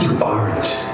You aren't.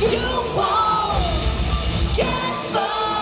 You won't get by.